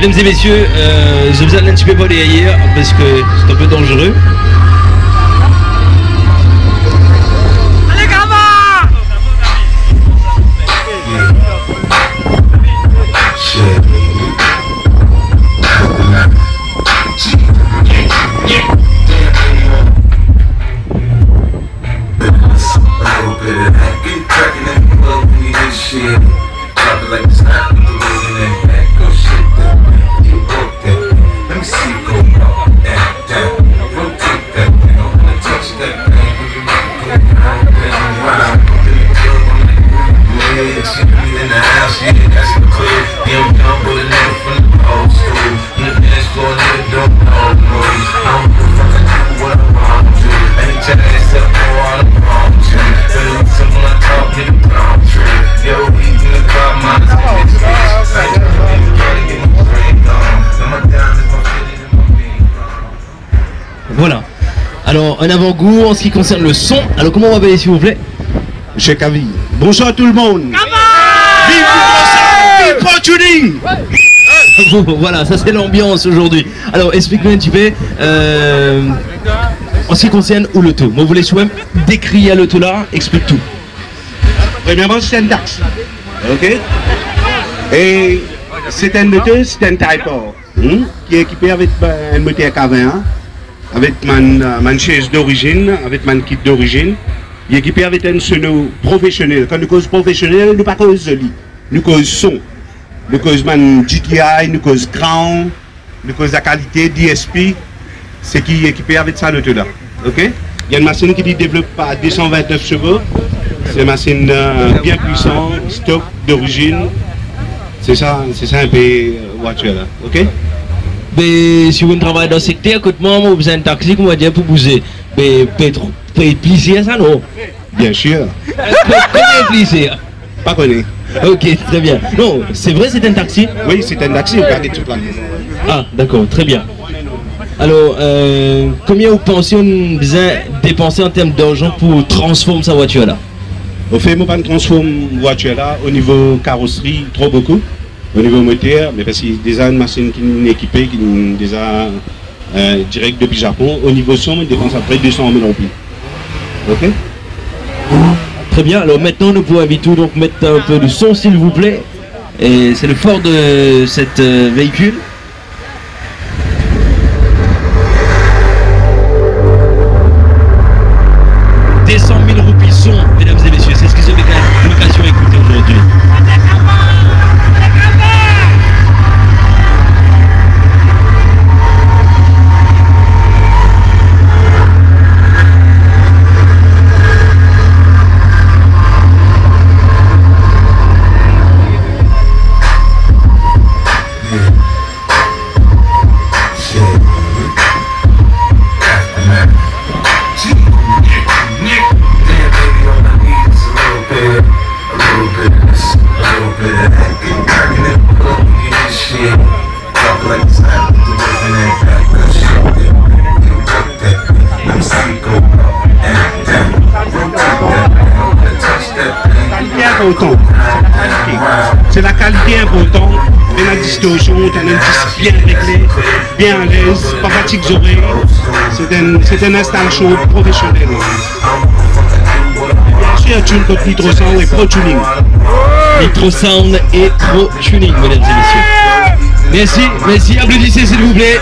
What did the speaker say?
Mesdames et messieurs, euh, je vous ai un petit peu parler hier parce que c'est un peu dangereux. Alors, un avant-goût en ce qui concerne le son. Alors, comment on va appeler s'il vous plaît Chez Kavi. Bonsoir tout le monde. Vive le vive Voilà, ça c'est l'ambiance aujourd'hui. Alors, explique-moi un petit peu. euh, en ce qui concerne ou le taux. Moi, vous voulez souhaiter décrire le taux là, explique tout. Premièrement, c'est un taxi. Ok Et c'est un moteur, c'est un Typor. hmm, qui est équipé avec euh, un moteur K21, avec man, euh, man chaise d'origine, avec man kit d'origine. Il équipé avec un sono professionnel. Quand nous cause professionnel, nous pas cause lit. Nous cause son. Nous cause man GTI, nous cause Crown, nous cause la qualité DSP. C'est qui est équipé avec ça le là. Ok? Il y a une machine qui développe à 229 chevaux. C'est une machine euh, bien puissante, stock d'origine. C'est ça, c'est ça un peu euh, voiture là. Ok? Mais si vous travaillez dans le secteur, écoute-moi, moi, vous avez un taxi, comment dire, pour bouger. Mais peut plaisir, ça non? Bien sûr. Combien plaisir Pas connu. Ok, très bien. Non, c'est vrai, c'est un taxi? Oui, c'est un taxi, regardez tout là. Ah, d'accord, très bien. Alors, euh, combien vous pensez on besoin dépenser en termes d'argent pour transformer sa voiture là Au fait, moi, de transforme voiture là au niveau carrosserie, trop beaucoup. Au niveau moteur, mais parce qu'il y a déjà une machine qui est équipée, qui est déjà euh, direct depuis Japon. Au niveau son, on dépense à peu près 200 000 remplis. Ok? Très bien, alors maintenant nous pouvons inviter donc mettre un peu de son s'il vous plaît. Et c'est le fort de cet euh, véhicule. Des qualité important. C'est la qualité importante. Et la distorsion, tu as un disque bien réglé, bien à l'aise, pas fatigue les oreilles. C'est un, c'est un installation professionnelle. Bien sûr, tu ne peux plus trop ça, et pro tuning. Micro Sound et Pro Tuning, mesdames et messieurs. Merci, merci, applaudissez s'il vous plaît.